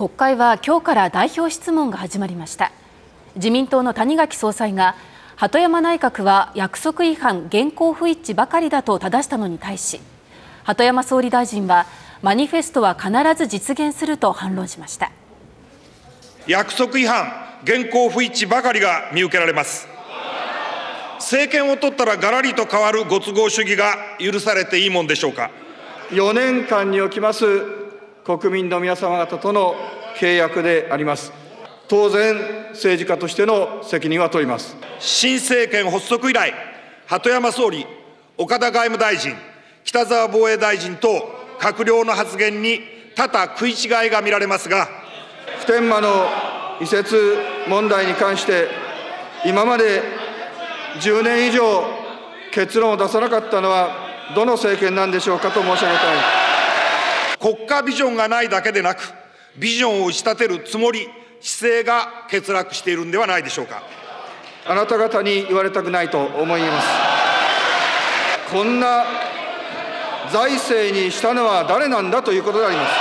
国会は今日から代表質問が始まりました。自民党の谷垣総裁が鳩山内閣は約束違反現行不一致ばかりだと正したのに対し鳩山総理大臣はマニフェストは必ず実現すると反論しました。約束違反現行不一致ばかりが見受けられます。政権を取ったらがらりと変わるご都合主義が許されていいもんでしょうか。4年間におきます国民の皆様方との契約であります。当然政治家としての責任は問います。新政権発足以来鳩山総理岡田外務大臣北沢防衛大臣等閣僚の発言に多々食い違いが見られますが普天間の移設問題に関して今まで10年以上結論を出さなかったのはどの政権なんでしょうかと申し上げたい国家ビジョンがないだけでなくビジョンを打ち立てるつもり姿勢が欠落しているんではないでしょうか。あなた方に言われたくないと思います。こんな財政にしたのは誰なんだということであります。